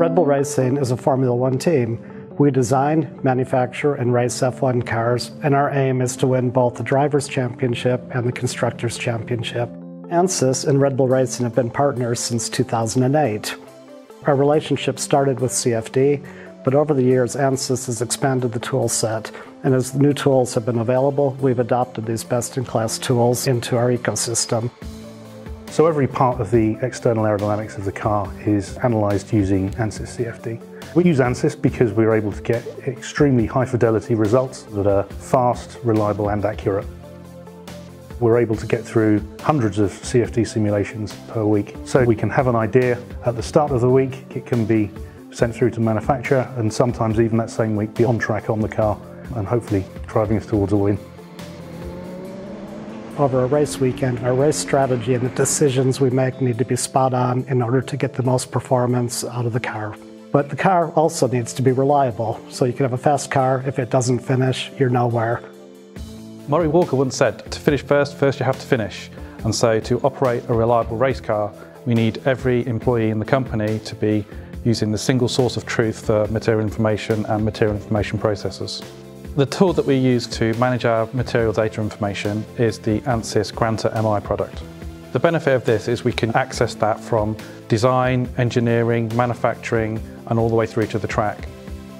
Red Bull Racing is a Formula One team. We design, manufacture, and race F1 cars, and our aim is to win both the Drivers' Championship and the Constructors' Championship. ANSYS and Red Bull Racing have been partners since 2008. Our relationship started with CFD, but over the years, ANSYS has expanded the tool set, and as new tools have been available, we've adopted these best-in-class tools into our ecosystem. So every part of the external aerodynamics of the car is analysed using ANSYS CFD. We use ANSYS because we're able to get extremely high fidelity results that are fast, reliable and accurate. We're able to get through hundreds of CFD simulations per week. So we can have an idea at the start of the week, it can be sent through to manufacturer and sometimes even that same week be on track on the car and hopefully driving us towards a win. Over a race weekend, our race strategy and the decisions we make need to be spot on in order to get the most performance out of the car. But the car also needs to be reliable, so you can have a fast car, if it doesn't finish, you're nowhere. Murray Walker once said, to finish first, first you have to finish. And so to operate a reliable race car, we need every employee in the company to be using the single source of truth for material information and material information processes. The tool that we use to manage our material data information is the ANSYS Granta MI product. The benefit of this is we can access that from design, engineering, manufacturing, and all the way through to the track.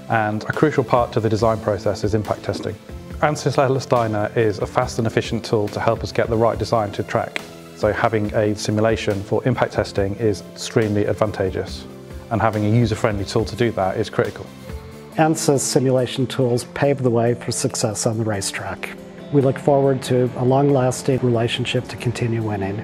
And a crucial part to the design process is impact testing. ANSYS LS-DYNA is a fast and efficient tool to help us get the right design to track. So having a simulation for impact testing is extremely advantageous. And having a user-friendly tool to do that is critical. ANSYS simulation tools pave the way for success on the racetrack. We look forward to a long-lasting relationship to continue winning.